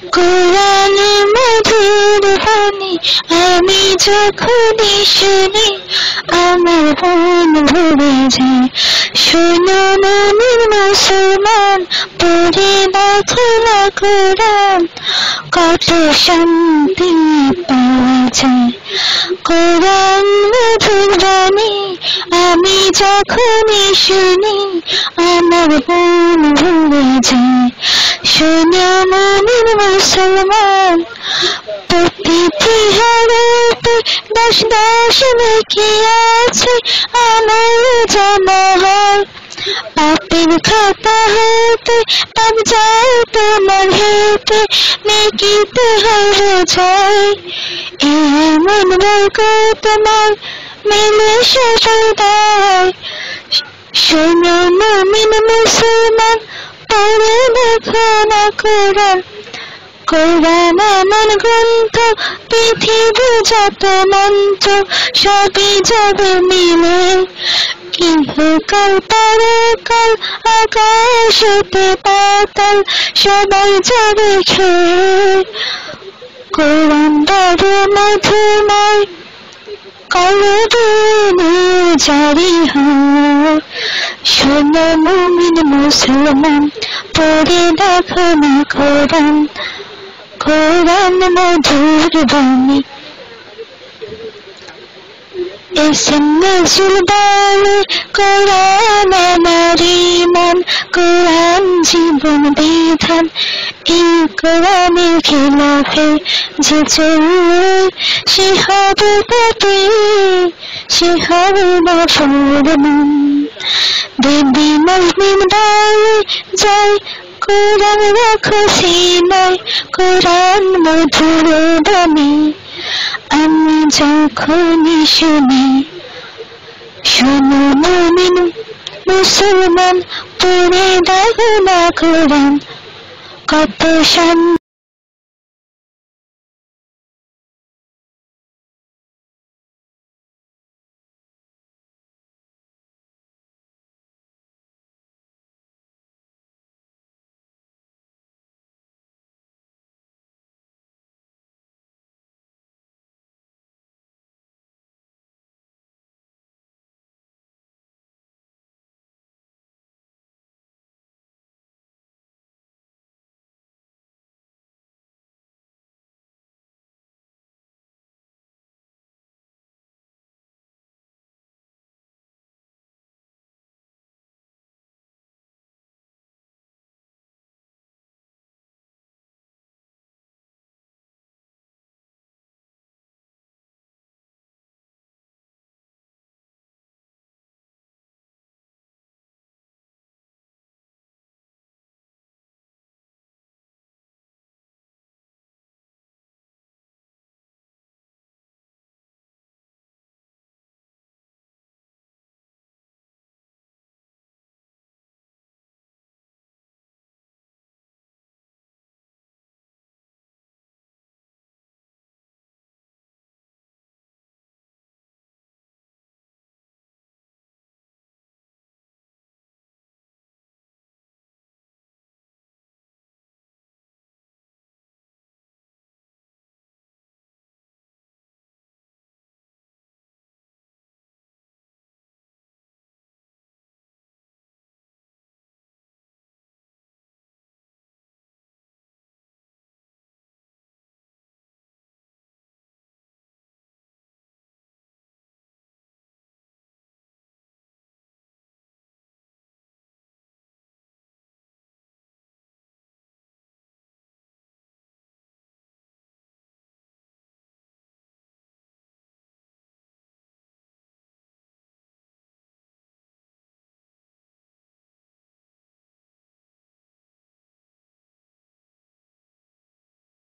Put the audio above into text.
কোরআন মধুর বাণী আমি যখনই শুনি, আমার মন ভরে যায়। শোনো মনের মুসলমান, পড়ে দেখো না কোরআন, কত শান্তি পাওয়া যায়। কোরআন মধুর বাণী আমি যখনই শুনি, আমার মন ভরে যায়। শোনো মুসলমান প্রতিটি দশ দশ নাকি আছে আমার জানা হয় পাপের খাতা হতে পাপ যায় তোমার হেতে নেকিতে হারো যায়। এমন বর্গ তোমার মেলে সদায়। শোনো মুসলমান পড়ে দেখো না কোরআন কোরআন আমার গ্রন্থ পৃথিবী যত মন্ত্র, সবই যাবে মিলে। ইহকাল পরকাল আকাশ হতে পাতাল, সবাই যাবে খেয়ে। কোরআন বড় মধুময় কলদিনে জারি হয়। শোনো মুমিন মুসলমান পড়ে দেখো না কোরআন কোরআন মধুর বাণী। বলে কোরআন জীবন বিধান। এই কোরআনের খিলাফে যে সে হবে সে হবে না দেবী মজনিম দায়ে যায় কোরআন রাখো সিনায় কোরআন মধুর বাণী আমি যখনই শুনি, শোনো মুমিন, মুসলমান পড়ে দেখো না কোরআন। কত শান্তি